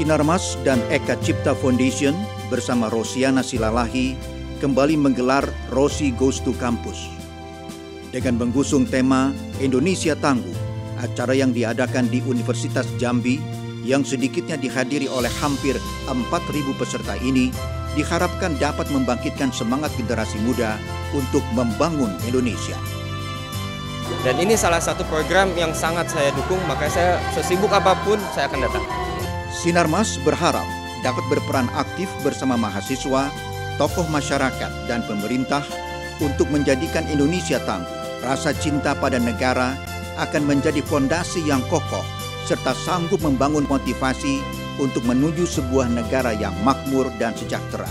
Sinarmas dan Eka Cipta Foundation bersama Rosiana Silalahi kembali menggelar Rosi Goes to Campus. Dengan mengusung tema Indonesia Tangguh, acara yang diadakan di Universitas Jambi yang sedikitnya dihadiri oleh hampir 4.000 peserta ini diharapkan dapat membangkitkan semangat generasi muda untuk membangun Indonesia. Dan ini salah satu program yang sangat saya dukung, maka saya sesibuk apa pun saya akan datang. Sinarmas berharap dapat berperan aktif bersama mahasiswa, tokoh masyarakat, dan pemerintah untuk menjadikan Indonesia tangguh. Rasa cinta pada negara akan menjadi fondasi yang kokoh serta sanggup membangun motivasi untuk menuju sebuah negara yang makmur dan sejahtera.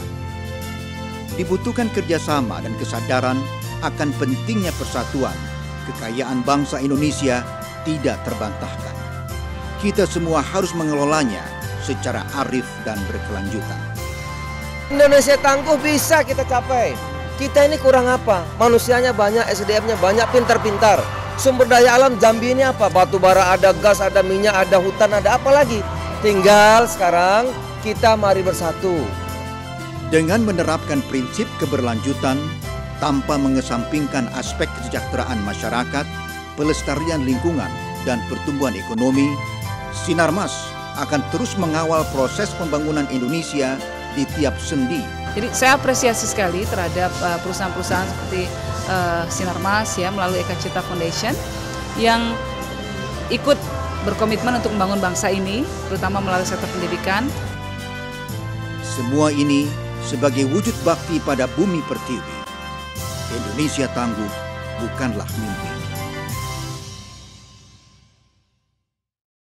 Dibutuhkan kerjasama dan kesadaran akan pentingnya persatuan, kekayaan bangsa Indonesia tidak terbantahkan. Kita semua harus mengelolanya secara arif dan berkelanjutan. Indonesia tangguh bisa kita capai. Kita ini kurang apa? Manusianya banyak, SDM-nya banyak, pintar-pintar. Sumber daya alam Jambi ini apa? Batu bara ada, gas ada, minyak ada, hutan ada, apa lagi? Tinggal sekarang kita mari bersatu. Dengan menerapkan prinsip keberlanjutan tanpa mengesampingkan aspek kesejahteraan masyarakat, pelestarian lingkungan, dan pertumbuhan ekonomi, Sinarmas akan terus mengawal proses pembangunan Indonesia di tiap sendi. Jadi saya apresiasi sekali terhadap uh, perusahaan-perusahaan seperti uh, Sinarmas ya melalui Eka Cita Foundation yang ikut berkomitmen untuk membangun bangsa ini, terutama melalui sektor pendidikan. Semua ini sebagai wujud bakti pada bumi pertiwi. Indonesia tangguh bukanlah mimpi.